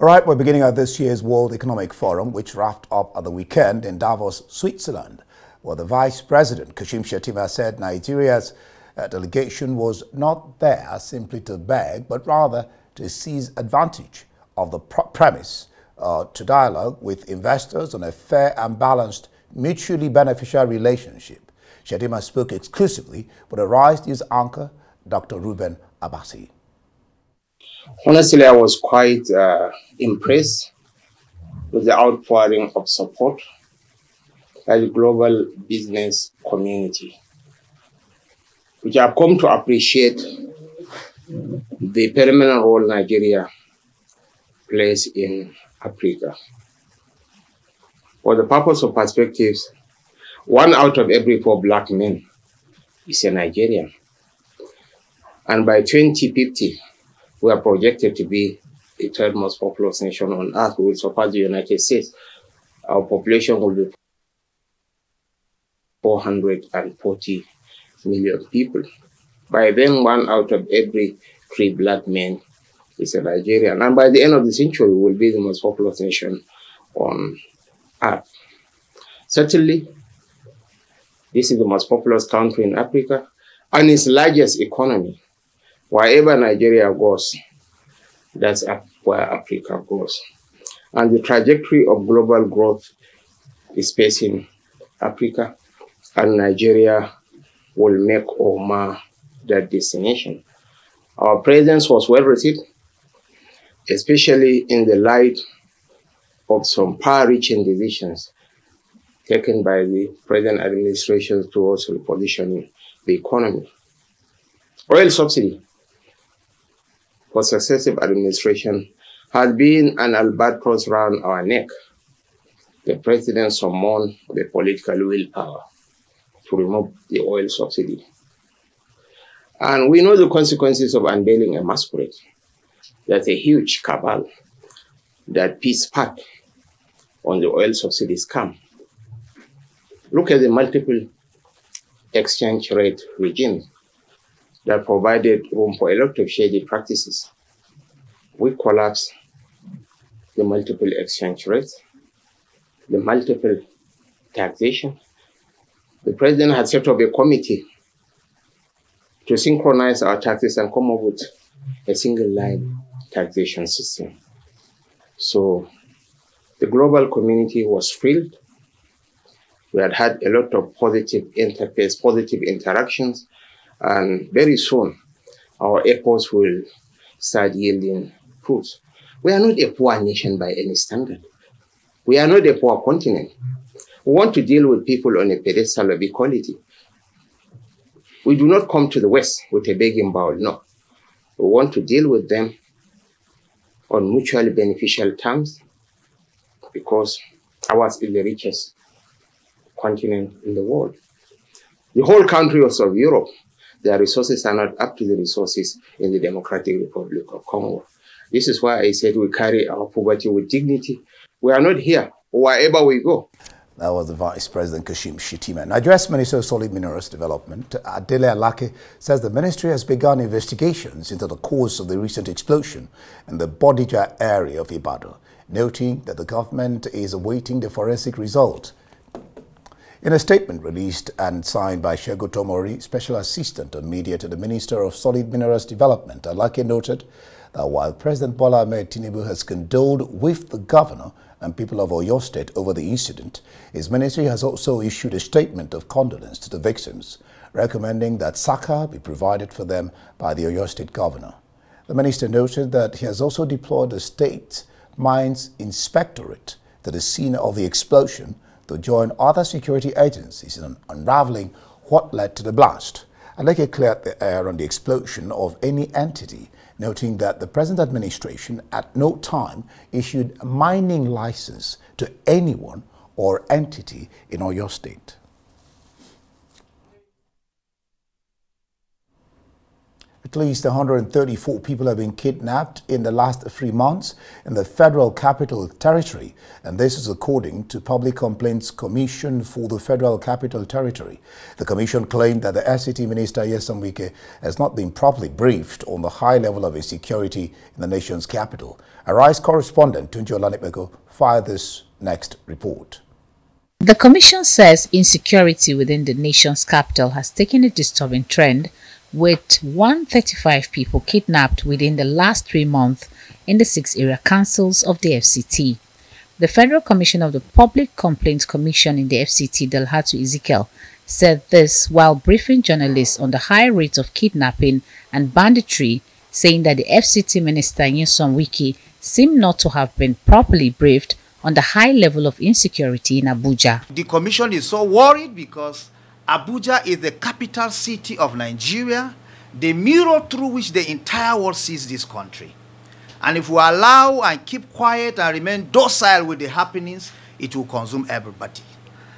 All right, we're beginning at this year's World Economic Forum, which wrapped up at the weekend in Davos, Switzerland, where the Vice President, Kashim Shettima, said Nigeria's uh, delegation was not there simply to beg, but rather to seize advantage of the premise uh, to dialogue with investors on a fair and balanced, mutually beneficial relationship. Shettima spoke exclusively with Arise News anchor, Dr. Reuben Abati. Honestly, I was quite uh, impressed with the outpouring of support by the global business community, which I've come to appreciate the permanent role Nigeria plays in Africa. For the purpose of perspectives, one out of every four black men is a Nigerian. And by 2050, we are projected to be the third most populous nation on earth. We will surpass the United States. Our population will be 440 million people. By then, one out of every three black men is a Nigerian. And by the end of the century, we will be the most populous nation on earth. Certainly, this is the most populous country in Africa and its largest economy. Wherever Nigeria goes, that's where Africa goes. And the trajectory of global growth is facing Africa, and Nigeria will make or mar that destination. Our presence was well received, especially in the light of some far-reaching decisions taken by the present administration towards repositioning the economy. Oil subsidy for successive administration has been an albatross round our neck. The president summoned the political willpower to remove the oil subsidy. And we know the consequences of unveiling a masquerade. There's a huge cabal that peace part on the oil subsidies come. Look at the multiple exchange rate regime that provided room for a lot of shady practices. We collapsed the multiple exchange rates, the multiple taxation. The president had set up a committee to synchronize our taxes and come up with a single line taxation system. So the global community was thrilled. We had had a lot of positive interface, positive interactions and very soon, our efforts will start yielding fruits. We are not a poor nation by any standard. We are not a poor continent. We want to deal with people on a pedestal of equality. We do not come to the West with a begging bowl, no. We want to deal with them on mutually beneficial terms because ours is the richest continent in the world. The whole country of Europe their resources are not up to the resources in the Democratic Republic of Congo. This is why I said we carry our poverty with dignity. We are not here wherever we go. That was the Vice President Kashim Shettima. Nigeria's Minister of Solid Minerals Development, Adele Alake, says the ministry has begun investigations into the cause of the recent explosion in the Bodija area of Ibadan, noting that the government is awaiting the forensic result. In a statement released and signed by Shego Tomori, Special Assistant on Media to the Minister of Solid Minerals Development, Alake noted that while President Bola Ahmed has condoled with the governor and people of Oyo State over the incident, his ministry has also issued a statement of condolence to the victims, recommending that SACA be provided for them by the Oyo State governor. The minister noted that he has also deployed the state mines inspectorate to the scene of the explosion to join other security agencies in unraveling what led to the blast. I'd like clear the air on the explosion of any entity, noting that the present administration at no time issued a mining license to anyone or entity in Oyo State. At least 134 people have been kidnapped in the last three months in the Federal Capital Territory, and this is according to Public Complaints Commission for the Federal Capital Territory. The commission claimed that the FCT Minister Nyesom Wike has not been properly briefed on the high level of insecurity in the nation's capital. Arise correspondent Tunji Olanipego fired this next report. The commission says insecurity within the nation's capital has taken a disturbing trend with 135 people kidnapped within the last three months in the six area councils of the FCT. The Federal Commission of the Public Complaints Commission in the FCT, Dalhatu Ezekiel, said this while briefing journalists on the high rate of kidnapping and banditry, saying that the FCT Minister Nyesom Wike seemed not to have been properly briefed on the high level of insecurity in Abuja. The commission is so worried because Abuja is the capital city of Nigeria, the mirror through which the entire world sees this country. And if we allow and keep quiet and remain docile with the happenings, it will consume everybody.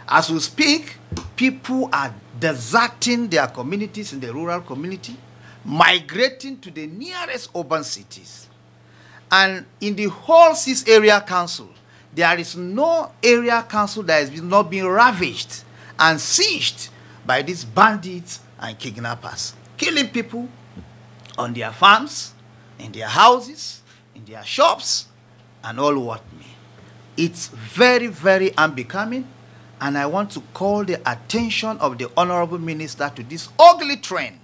As we speak, people are deserting their communities in the rural community, migrating to the nearest urban cities. And in the whole six area council, there is no area council that has not been ravaged and sieged by these bandits and kidnappers, killing people on their farms, in their houses, in their shops, and all what me. It's very, very unbecoming, and I want to call the attention of the Honorable Minister to this ugly trend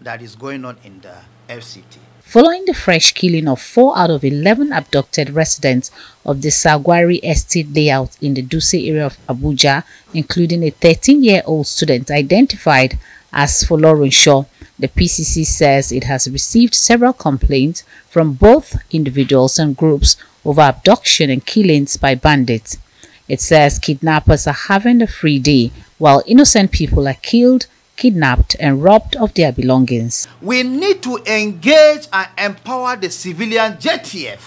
that is going on in the FCT. Following the fresh killing of 4 out of 11 abducted residents of the Sagwari estate layout in the Dutse area of Abuja, including a 13-year-old student identified as Folorunsho, the PCC says it has received several complaints from both individuals and groups over abduction and killings by bandits. It says kidnappers are having a free day while innocent people are killed kidnapped and robbed of their belongings. We need to engage and empower the civilian JTF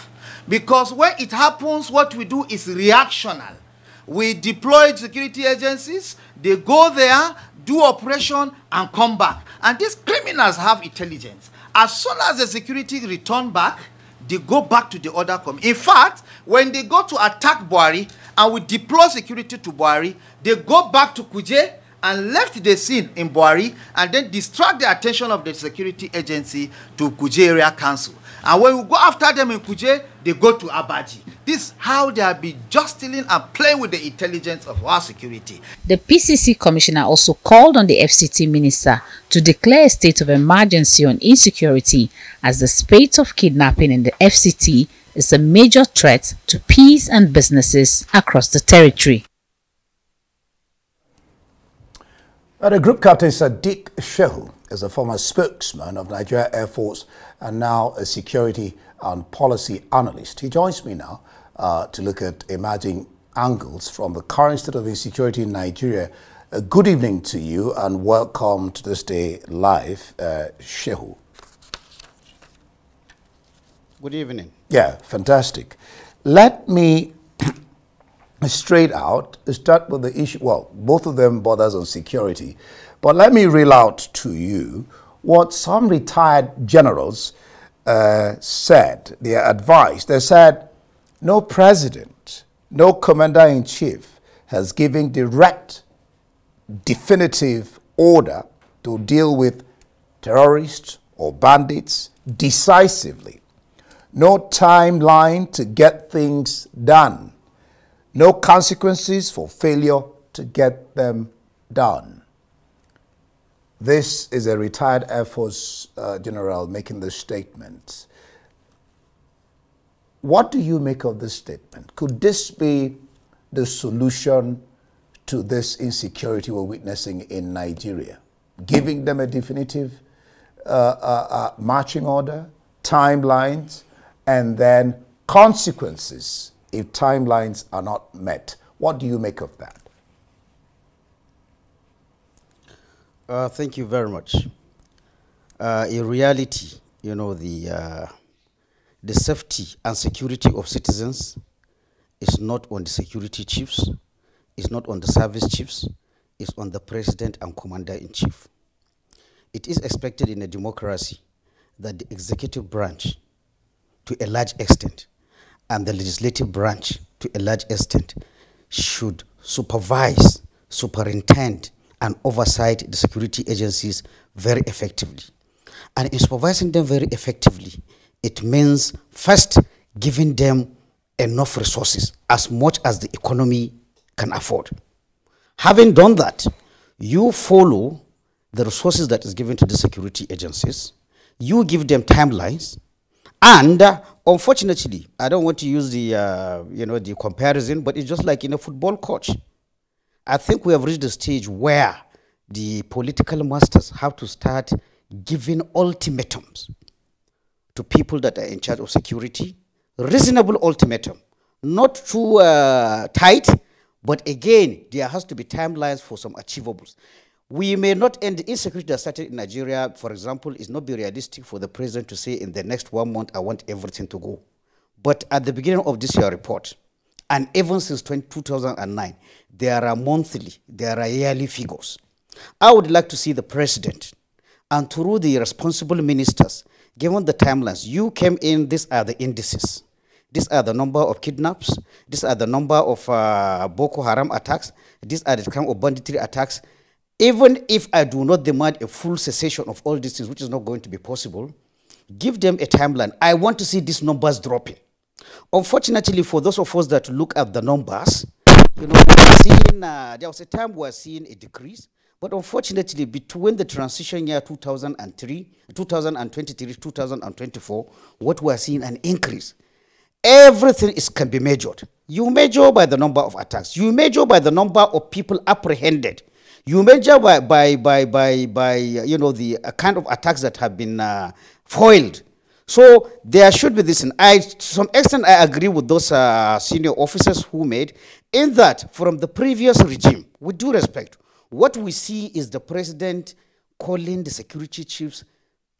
because when it happens, what we do is reactional. We deploy security agencies, they go there, do operation, and come back. And these criminals have intelligence. As soon as the security return back, they go back to the other community. In fact, when they go to attack Bwari and we deploy security to Bwari, they go back to Kuje and left the scene in Bwari and then distract the attention of the security agency to Kuje Area Council. And when we go after them in Kuje, they go to Abaji. This is how they have been jostling and playing with the intelligence of our security. The PCC commissioner also called on the FCT minister to declare a state of emergency on insecurity as the spate of kidnapping in the FCT is a major threat to peace and businesses across the territory. But the group captain Sadeeq Shehu is a former spokesman of Nigeria Air Force and now a security and policy analyst. He joins me now uh, to look at emerging angles from the current state of insecurity in Nigeria. Uh, good evening to you and welcome to this day live, uh, Shehu. Good evening. Yeah, fantastic. Let me straight out, start with the issue. Well, both of them borders on security. But let me reel out to you what some retired generals uh, said, their advice. They said, no president, no commander in chief has given direct, definitive order to deal with terrorists or bandits decisively. No timeline to get things done no consequences for failure to get them done. This is a retired Air Force uh, general making this statement. What do you make of this statement? Could this be the solution to this insecurity we're witnessing in Nigeria? Giving them a definitive uh, uh, uh marching order, timelines, and then consequences if timelines are not met. What do you make of that? Uh, thank you very much. Uh, in reality, you know, the, uh, the safety and security of citizens is not on the security chiefs, it's not on the service chiefs, it's on the president and commander in chief. It is expected in a democracy that the executive branch, to a large extent, and the legislative branch, to a large extent, should supervise, superintend, and oversight the security agencies very effectively. And in supervising them very effectively, it means first giving them enough resources, as much as the economy can afford. Having done that, you follow the resources that is given to the security agencies, you give them timelines, and unfortunately, I don't want to use the uh, you know the comparison, but it's just like in a football coach. I think we have reached the stage where the political masters have to start giving ultimatums to people that are in charge of security, reasonable ultimatum, not too uh, tight, but again, there has to be timelines for some achievables. We may not end insecurity that started in Nigeria, for example, is not be realistic for the president to say in the next one month, I want everything to go. But at the beginning of this year report, and even since 20, 2009, there are monthly, there are yearly figures. I would like to see the president and through the responsible ministers, given the timelines, you came in, these are the indices. These are the number of kidnaps. These are the number of uh, Boko Haram attacks. These are the kind of banditry attacks. Even if I do not demand a full cessation of all these things, which is not going to be possible, give them a timeline. I want to see these numbers dropping. Unfortunately, for those of us that look at the numbers, you know, seeing, uh, there was a time we were seeing a decrease, but unfortunately, between the transition year 2003, 2023, 2024, what we are seeing an increase. Everything is, can be measured. You measure by the number of attacks. You measure by the number of people apprehended. You measure by, by, by, by, by you know, the kind of attacks that have been uh, foiled. So there should be this. And I, to some extent, I agree with those uh, senior officers who made, in that from the previous regime, with due respect, what we see is the president calling the security chiefs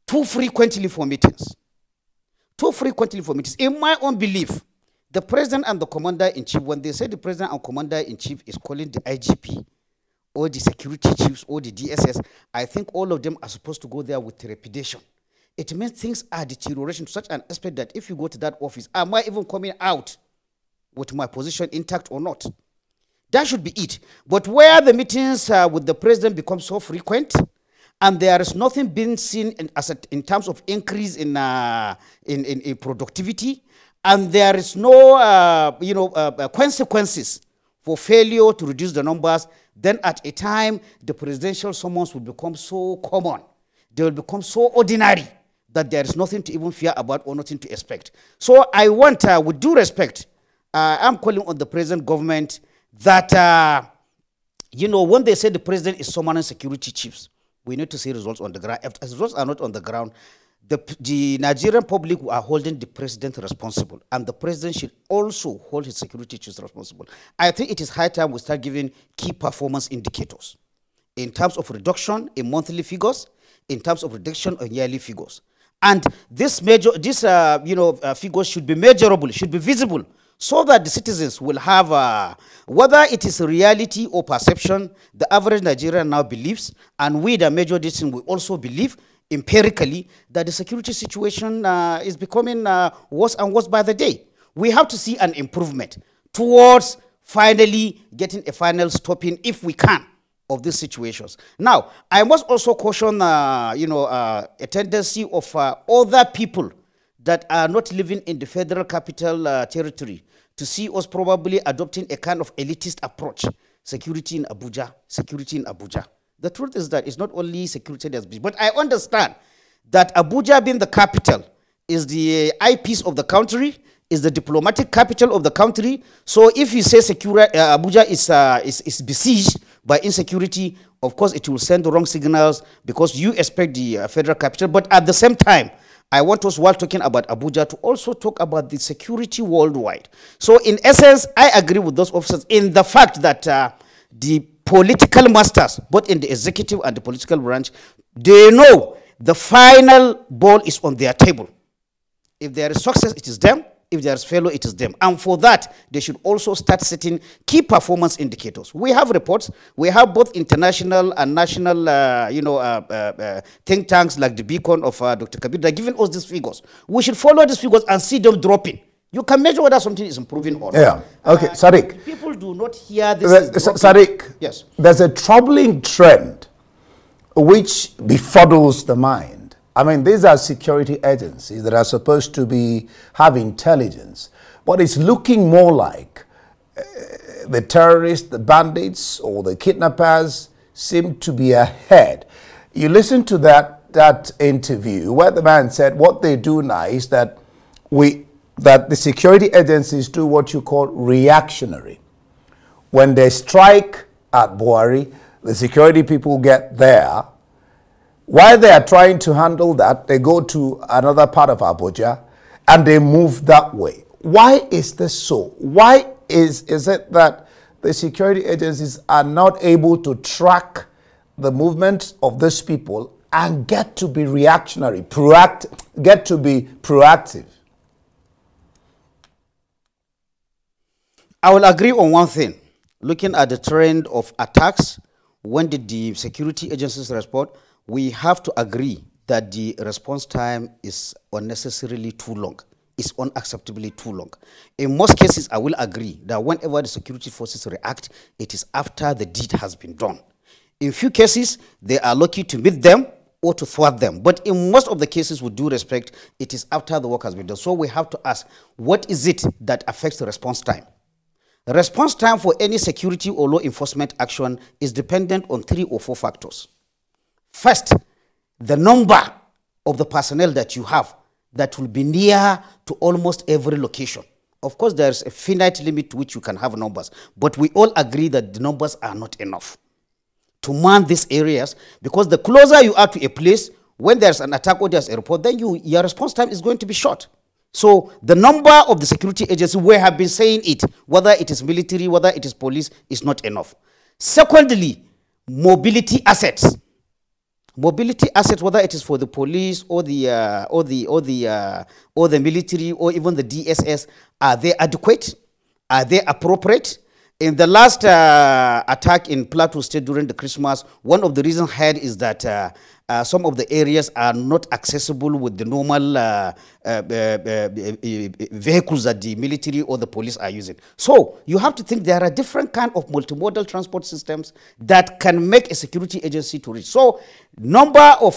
too frequently for meetings too frequently for meetings. In my own belief, the president and the commander in chief, when they say the president and commander in chief is calling the IGP or the security chiefs or the DSS, I think all of them are supposed to go there with trepidation. It means things are deteriorating to such an aspect that if you go to that office, am I even coming out with my position intact or not? That should be it. But where the meetings uh, with the president become so frequent, and there is nothing being seen in, as a, in terms of increase in, uh, in, in, in, productivity, and there is no uh, you know, uh, uh, consequences for failure to reduce the numbers, then at a time the presidential summons will become so common, they will become so ordinary that there is nothing to even fear about or nothing to expect. So I want, uh, with due respect, uh, I'm calling on the present government that, you know, when they say the president is summoning security chiefs, we need to see results on the ground. If results are not on the ground, the, the Nigerian public are holding the president responsible, and the president should also hold his security chiefs responsible. I think it is high time we start giving key performance indicators in terms of reduction in monthly figures, in terms of reduction in yearly figures. And this major, this uh, you know, uh, figures should be measurable, should be visible, so that the citizens will have, uh, whether it is reality or perception, the average Nigerian now believes, and we, the major decision, will also believe empirically that the security situation uh, is becoming uh, worse and worse by the day. We have to see an improvement towards finally getting a final stopping, if we can, of these situations. Now, I must also caution, uh, you know, uh, a tendency of uh, other people that are not living in the federal capital uh, territory to see us probably adopting a kind of elitist approach. Security in Abuja, security in Abuja. The truth is that it's not only security that's been, but I understand that Abuja being the capital is the eyepiece of the country, is the diplomatic capital of the country. So if you say secure, uh, Abuja is, uh, is, is besieged by insecurity, of course it will send the wrong signals because you expect the uh, federal capital. But at the same time, I want us, while talking about Abuja, to also talk about the security worldwide. So, in essence, I agree with those officers in the fact that uh, the political masters, both in the executive and the political branch, they know the final ball is on their table. If there is success, it is them. If there's failure, it is them. And for that, they should also start setting key performance indicators. We have reports. We have both international and national, uh, you know, uh, uh, uh think tanks like the Beacon of uh, Dr. Kabir. They're giving us these figures. We should follow these figures and see them dropping. You can measure whether something is improving or not. Yeah. Okay, uh, Sadeeq. People do not hear this. Sadeeq. Yes. There's a troubling trend which befuddles the mind. I mean, these are security agencies that are supposed to be have intelligence, but it's looking more like uh, the terrorists, the bandits, or the kidnappers seem to be ahead. You listen to that that interview where the man said, "What they do now is that we that the security agencies do what you call reactionary. When they strike at Bwari, the security people get there. While they are trying to handle that, they go to another part of Abuja and they move that way. Why is this so? Why is, is it that the security agencies are not able to track the movement of these people and get to be reactionary, proact, get to be proactive? I will agree on one thing. Looking at the trend of attacks, when did the security agencies respond? We have to agree that the response time is unnecessarily too long. It's unacceptably too long. In most cases, I will agree that whenever the security forces react, it is after the deed has been done. In few cases, they are lucky to meet them or to thwart them. But in most of the cases, with due respect, it is after the work has been done. So we have to ask, what is it that affects the response time? Response time for any security or law enforcement action is dependent on three or four factors. First, the number of the personnel that you have that will be near to almost every location. Of course, there's a finite limit to which you can have numbers, but we all agree that the numbers are not enough to man these areas because the closer you are to a place, when there's an attack or there's a report, then you, your response time is going to be short. So the number of the security agencies, we have been saying it, whether it is military, whether it is police, is not enough. Secondly, mobility assets. Mobility assets, whether it is for the police or the uh, or the or the uh, or the military or even the DSS, are they adequate? Are they appropriate? In the last uh, attack in Plateau State during the Christmas, one of the reasons had is that uh, uh, some of the areas are not accessible with the normal uh, uh, uh, vehicles that the military or the police are using. So you have to think there are different kind of multimodal transport systems that can make a security agency to reach. So number of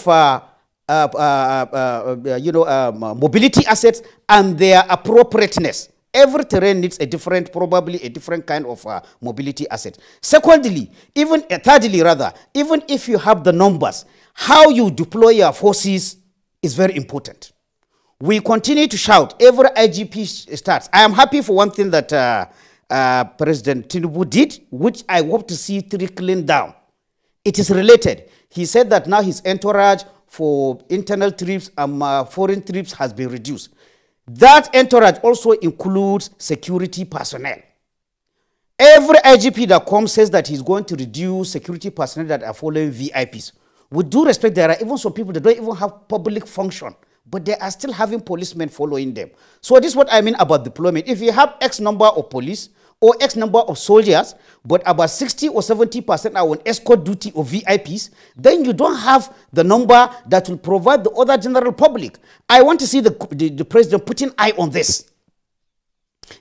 you know um, mobility assets and their appropriateness Every terrain needs a different, probably a different kind of uh, mobility asset. Secondly, even uh, thirdly rather, even if you have the numbers, how you deploy your forces is very important. We continue to shout. Every IGP starts. I am happy for one thing that uh, uh, President Tinubu did, which I hope to see trickling down. It is related. He said that now his entourage for internal trips and uh, foreign trips has been reduced. That entourage also includes security personnel. Every IGP that comes says that he's going to reduce security personnel that are following VIPs. With due respect, there are even some people that don't even have public function, but they are still having policemen following them. So this is what I mean about deployment. If you have X number of police, or X number of soldiers, but about 60 or 70% are on escort duty or VIPs, then you don't have the number that will provide the other general public. I want to see the, the, the president putting eye on this.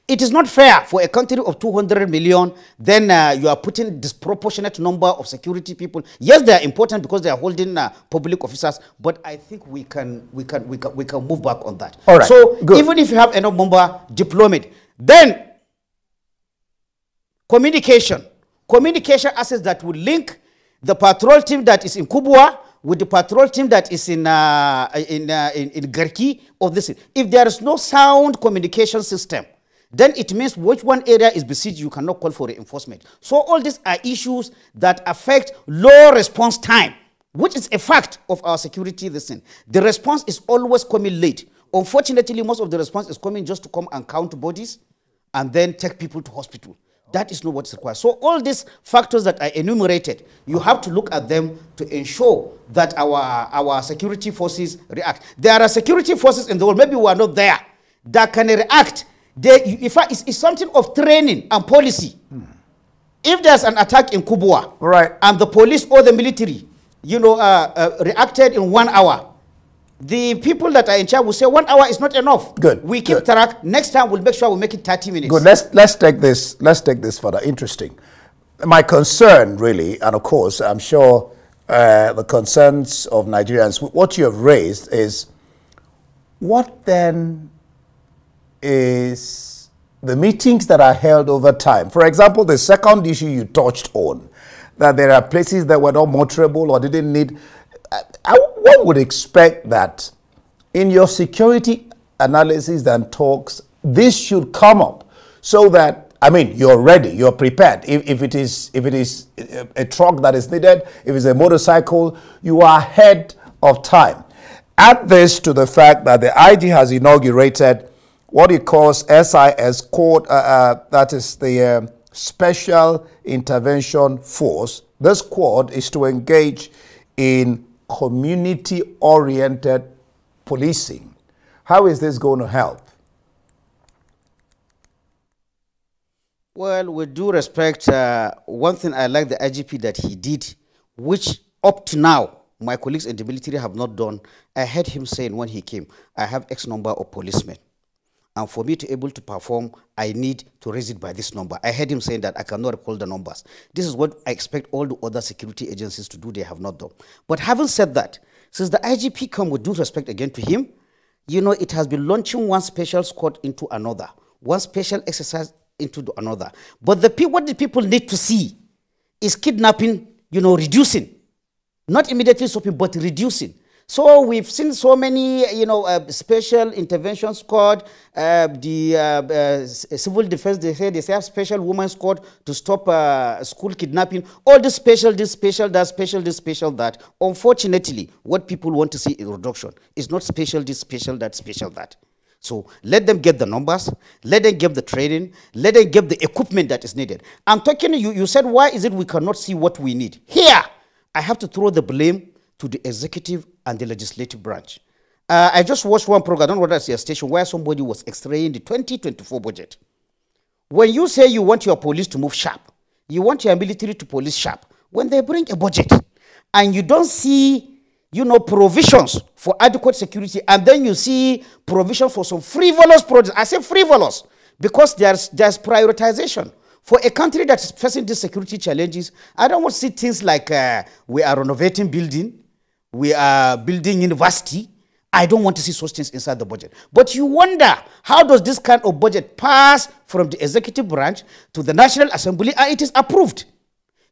It is not fair for a country of 200 million, then uh, you are putting disproportionate number of security people. Yes, they are important because they are holding uh, public officers, but I think we can, we, can, we, can, we can move back on that. All right, so good. even if you have enough number, deployment, then Communication. Communication assets that will link the patrol team that is in Kubwa with the patrol team that is in uh, in, uh, in, in Garki of this. If there is no sound communication system, then it means which one area is besieged, you cannot call for reinforcement. So all these are issues that affect low response time, which is a fact of our security thing. The response is always coming late. Unfortunately, most of the response is coming just to come and count bodies and then take people to hospital. That is not what's required. So all these factors that I enumerated, you have to look at them to ensure that our, our security forces react. There are security forces in the world, maybe we are not there. that can react. They, in fact, it's, it's something of training and policy. Hmm. If there's an attack in Kubwa, right. and the police or the military, you know, uh, uh, reacted in one hour, the people that are in charge will say one hour is not enough. Good. We keep good. track. Next time we'll make sure we make it 30 minutes. Good. Let's let's take this. Let's take this further. Interesting. My concern, really, and of course, I'm sure uh, the concerns of Nigerians. What you have raised is what then is the meetings that are held over time. For example, the second issue you touched on, that there are places that were not motorable or didn't need I, one would expect that in your security analysis and talks, this should come up so that I mean you're ready, you're prepared. If, if it is if it is a, a truck that is needed, if it's a motorcycle, you are ahead of time. Add this to the fact that the IG has inaugurated what it calls SIS code, uh, uh, that is the uh, Special Intervention Force. This squad is to engage in community-oriented policing. How is this going to help? Well, with due respect, uh, one thing I like the IGP that he did, which up to now, my colleagues in the military have not done, I heard him saying when he came, I have X number of policemen. And for me to be able to perform, I need to raise it by this number. I heard him saying that I cannot recall the numbers. This is what I expect all the other security agencies to do. They have not done. But having said that, since the IGP come with due respect again to him, you know, it has been launching one special squad into another, one special exercise into another. But the what the people need to see is kidnapping, you know, reducing. Not immediately stopping, but reducing. So we've seen so many, you know, uh, special intervention squad, uh, the uh, uh civil defense, they say they have special women squad to stop uh, school kidnapping. All this special, this special, that special, this special, that. Unfortunately, what people want to see in reduction is not special, this special, that special, that. So let them get the numbers, let them get the training, let them get the equipment that is needed. I'm talking you, you said, why is it we cannot see what we need? Here, I have to throw the blame to the executive and the legislative branch. Uh, I just watched one program, I don't know whether it's a station, where somebody was extraying the 2024 budget. When you say you want your police to move sharp, you want your military to police sharp, when they bring a budget and you don't see, you know, provisions for adequate security, and then you see provision for some frivolous projects. I say frivolous because there's, there's prioritization. For a country that's facing these security challenges, I don't want to see things like uh, we are renovating building, we are building university. I don't want to see such things inside the budget. But you wonder, how does this kind of budget pass from the executive branch to the National Assembly and it is approved?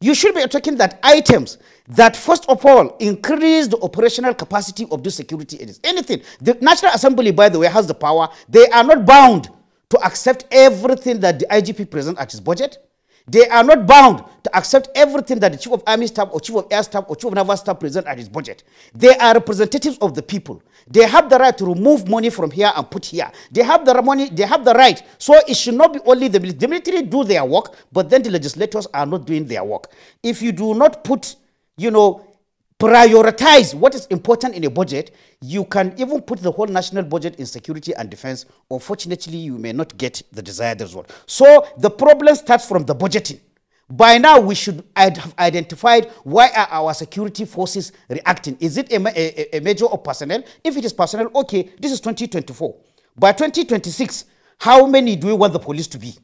You should be talking that items that first of all increase the operational capacity of the security agencies. Anything. The National Assembly, by the way, has the power. They are not bound to accept everything that the IGP presents at his budget. They are not bound to accept everything that the Chief of Army Staff or Chief of Air Staff or Chief of Naval Staff present at his budget. They are representatives of the people. They have the right to remove money from here and put here. They have the money, they have the right. So it should not be only the military. The military do their work, but then the legislators are not doing their work. If you do not put, you know, prioritize what is important in a budget, you can even put the whole national budget in security and defense. Unfortunately, you may not get the desired result. So the problem starts from the budgeting. By now, we should have identified why are our security forces reacting. Is it a, a, a measure of personnel? If it is personnel, okay, this is 2024. By 2026, how many do we want the police to be?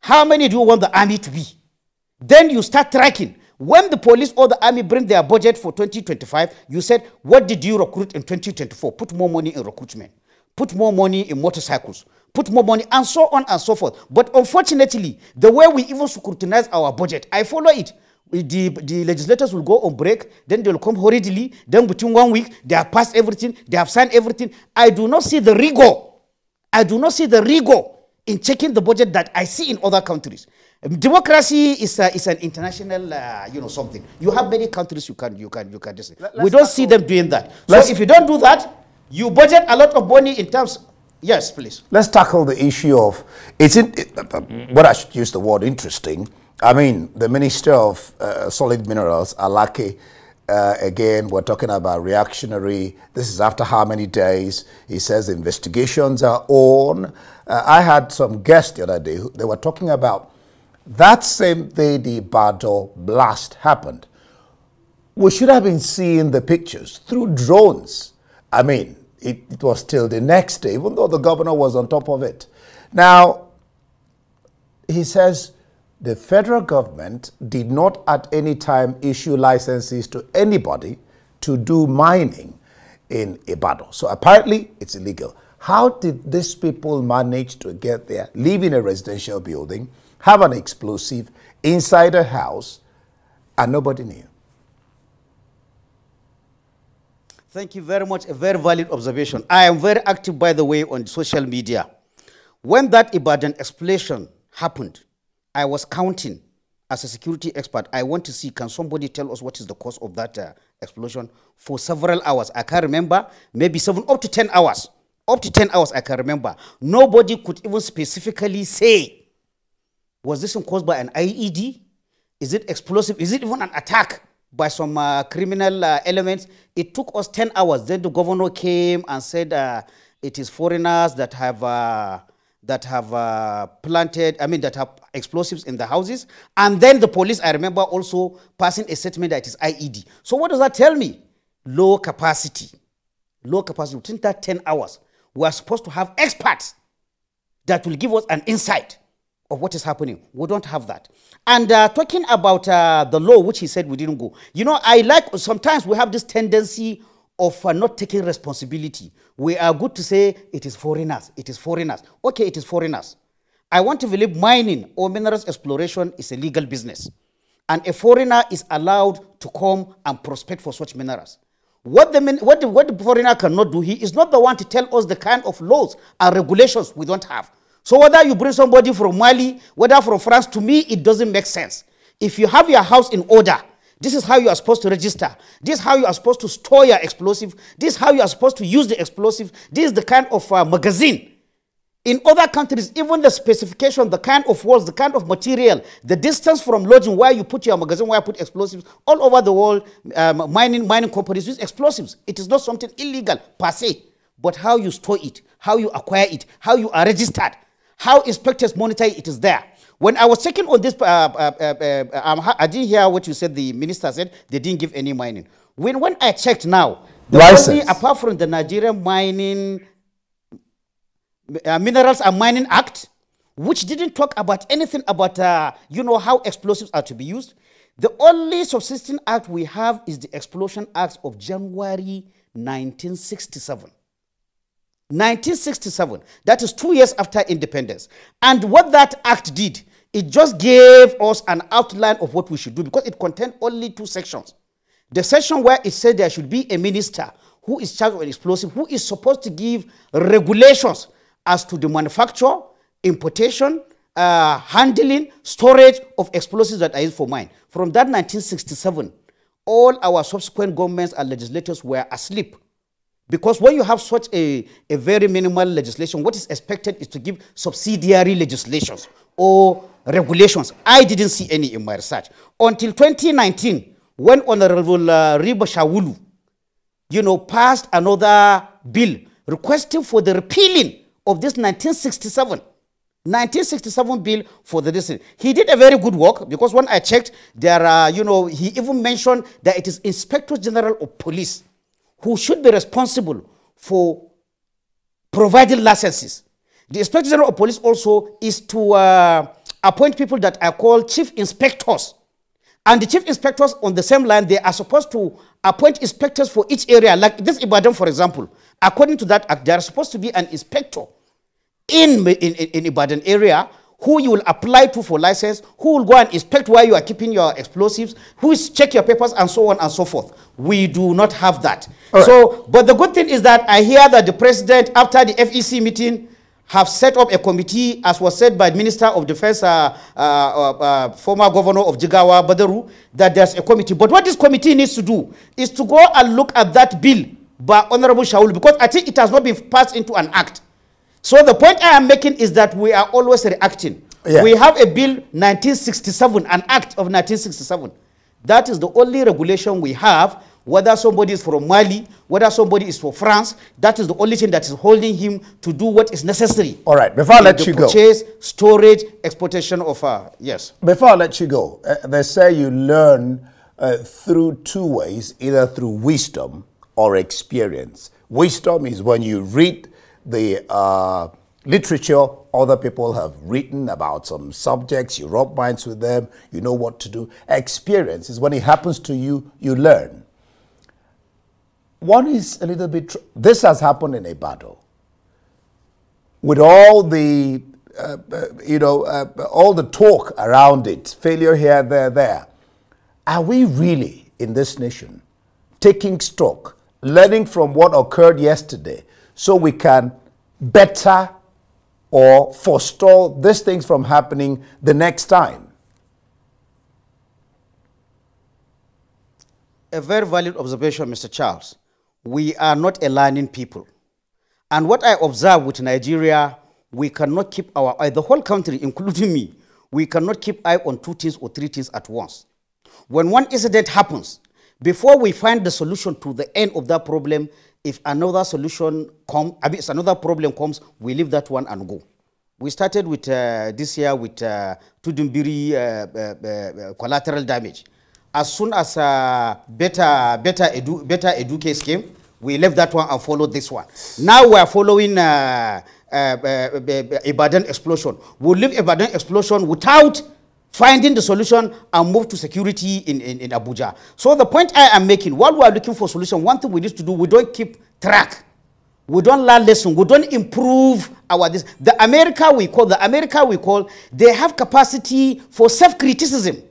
How many do you want the army to be? Then you start tracking when the police or the army bring their budget for 2025, you said, what did you recruit in 2024? Put more money in recruitment. Put more money in motorcycles. Put more money and so on and so forth. But unfortunately, the way we even scrutinize our budget, I follow it. The, the legislators will go on break, then they'll come hurriedly, then within one week, they have passed everything, they have signed everything. I do not see the rigor. I do not see the rigor in checking the budget that I see in other countries. Democracy is, a, is an international, uh, you know, something. You have many countries you can, you can, you can just. we don't see them doing that. So if you don't do that, you budget a lot of money in terms. Yes, please. Let's tackle the issue of it's in, it, uh, what I should use the word interesting. I mean, the Minister of uh, Solid Minerals, Alake, Uh, again, we're talking about reactionary. This is after how many days? He says investigations are on. Uh, I had some guests the other day. Who, they were talking about that same day the Bado blast happened. We should have been seeing the pictures through drones. I mean, it, it was till the next day, even though the governor was on top of it. Now, he says the federal government did not at any time issue licenses to anybody to do mining in Ibadan. So apparently it's illegal. How did these people manage to get there, live in a residential building, have an explosive inside a house, and nobody knew? Thank you very much. A very valid observation. I am very active, by the way, on social media. When that Ibadan explosion happened, I was counting as a security expert. I want to see, can somebody tell us what is the cause of that uh, explosion for several hours? I can't remember, maybe seven, up to 10 hours. Up to 10 hours, I can remember. Nobody could even specifically say, was this caused by an IED? Is it explosive? Is it even an attack by some uh, criminal uh, elements? It took us 10 hours. Then the governor came and said uh, it is foreigners that have uh, that have uh, planted, I mean, that have explosives in the houses. And then the police, I remember also passing a statement that it is IED. So what does that tell me? Low capacity. Low capacity. Within that 10 hours, we are supposed to have experts that will give us an insight of what is happening. We don't have that. And uh, talking about uh, the law, which he said we didn't go. You know, I like, sometimes we have this tendency of uh, not taking responsibility. We are good to say it is foreigners, it is foreigners. Okay, it is foreigners. I want to believe mining or minerals exploration is a legal business. And a foreigner is allowed to come and prospect for such minerals. What the, what, the, what the foreigner cannot do, he is not the one to tell us the kind of laws and regulations we don't have. So whether you bring somebody from Mali, whether from France, to me, it doesn't make sense. If you have your house in order, this is how you are supposed to register. This is how you are supposed to store your explosive. This is how you are supposed to use the explosive. This is the kind of uh, magazine. In other countries, even the specification, the kind of walls, the kind of material, the distance from lodging where you put your magazine, where you put explosives, all over the world, um, mining, mining companies use explosives. It is not something illegal per se, but how you store it, how you acquire it, how you are registered, how inspectors monitor it is there. When I was checking on this, uh, uh, uh, uh um, I didn't hear what you said. The minister said they didn't give any mining. When when I checked now, the only, apart from the Nigerian Mining uh, Minerals and Mining Act, which didn't talk about anything about uh, you know how explosives are to be used. The only subsisting act we have is the Explosion Act of January 1967. 1967. That is two years after independence. And what that act did it just gave us an outline of what we should do because it contained only two sections. The section where it said there should be a minister who is charged with explosive, who is supposed to give regulations as to the manufacture, importation, uh, handling, storage of explosives that are used for mine. From that 1967, all our subsequent governments and legislators were asleep. Because when you have such a, a very minimal legislation, what is expected is to give subsidiary legislations or regulations. I didn't see any in my research. Until 2019, when Honorable uh, Rima Shawulu, you know, passed another bill requesting for the repealing of this 1967 1967 bill for the district. He did a very good work because when I checked, there are, you know, he even mentioned that it is Inspector General of Police who should be responsible for providing licenses. The Inspector General of Police also is to uh, appoint people that are called chief inspectors. And the chief inspectors on the same line, they are supposed to appoint inspectors for each area. Like this Ibadan, for example, according to that act, there is supposed to be an inspector in, in, in Ibadan area who you will apply to for license, who will go and inspect where you are keeping your explosives, who is check your papers, and so on and so forth. We do not have that. Right. So, but the good thing is that I hear that the president, after the FEC meeting, have set up a committee, as was said by Minister of Defense, uh, uh, uh, uh, former Governor of Jigawa, Badaru, that there's a committee. But what this committee needs to do is to go and look at that bill by Honorable Shaul, because I think it has not been passed into an act. So the point I am making is that we are always reacting. Yeah. We have a bill 1967, an act of 1967. That is the only regulation we have whether somebody is from Mali, whether somebody is from France, that is the only thing that is holding him to do what is necessary. All right, before I let you purchase, go. storage, exportation of, uh, yes. Before I let you go, uh, they say you learn uh, through two ways, either through wisdom or experience. Wisdom is when you read the uh, literature other people have written about some subjects, you rub minds with them, you know what to do. Experience is when it happens to you, you learn. One is a little bit, this has happened in a battle. With all the, uh, uh, you know, uh, all the talk around it, failure here, there, there. Are we really in this nation taking stock, learning from what occurred yesterday so we can better or forestall these things from happening the next time? A very valid observation, Mr. Charles we are not a learning people. And what I observe with Nigeria, we cannot keep our eye, the whole country, including me, we cannot keep eye on two things or three things at once. When one incident happens, before we find the solution to the end of that problem, if another solution comes, another problem comes, we leave that one and go. We started with uh, this year with uh, Tudun Biri uh, uh, uh collateral damage as soon as uh, better better edu better educate came, we left that one and followed this one. Now we are following uh, Ibadan explosion. We'll leave Ibadan explosion without finding the solution and move to security in, in, in Abuja. So the point I am making, while we are looking for solution, one thing we need to do, we don't keep track. We don't learn lesson. We don't improve our this. The America we call, the America we call, they have capacity for self-criticism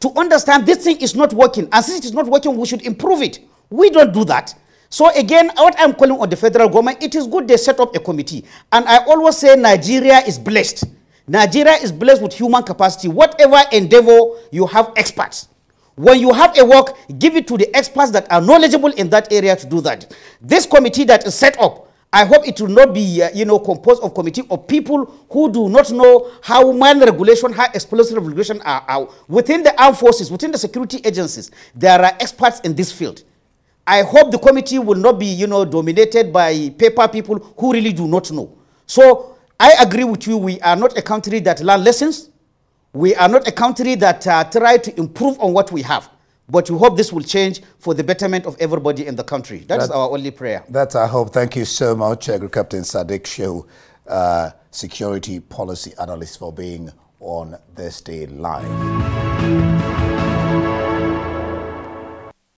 to understand this thing is not working. And since it is not working, we should improve it. We don't do that. So again, what I'm calling on the federal government, it is good they set up a committee. And I always say Nigeria is blessed. Nigeria is blessed with human capacity. Whatever endeavor, you have experts. When you have a work, give it to the experts that are knowledgeable in that area to do that. This committee that is set up, I hope it will not be, uh, you know, composed of committee of people who do not know how mine regulation, how explosive regulation are, are. Within the armed forces, within the security agencies, there are experts in this field. I hope the committee will not be, you know, dominated by paper people who really do not know. So I agree with you. We are not a country that learn lessons. We are not a country that uh, try to improve on what we have. But we hope this will change for the betterment of everybody in the country. That, that is our only prayer. That's our hope. Thank you so much, Group Captain Sadeeq Shehu, uh, Security Policy Analyst, for being on this day live.